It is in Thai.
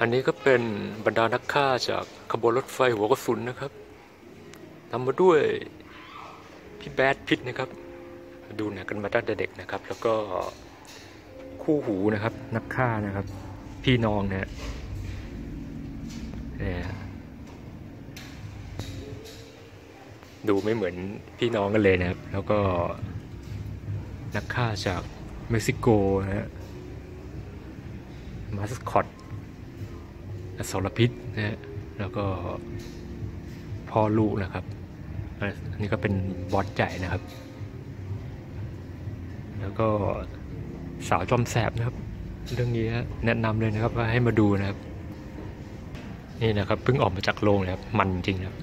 อันนี้ก็เป็นบรรดานักฆ่าจากขบวนรถไฟหัวกระสุนนะครับทำมาด้วยพี่แบดพิทนะครับ ดูหนังกันมาตั้งแต่เด็กนะครับ แล้วก็คู่หูนะครับ นักฆ่านะครับ พี่น้องนะเนี่ยดูไม่เหมือนพี่น้องกันเลยนะครับ แล้วก็นักฆ่าจากเม็กซิโกนะฮะมาสคอต อสรพิษนะฮะแล้วก็พ่อลูกนะครับ อันนี้ก็เป็นบอสใหญ่นะครับ แล้วก็สาวจอมแสบนะครับ เรื่องนี้แนะนำเลยนะครับว่าให้มาดูนะครับ นี่นะครับเพิ่งออกมาจากโรงเลยครับ มันจริงนะครับ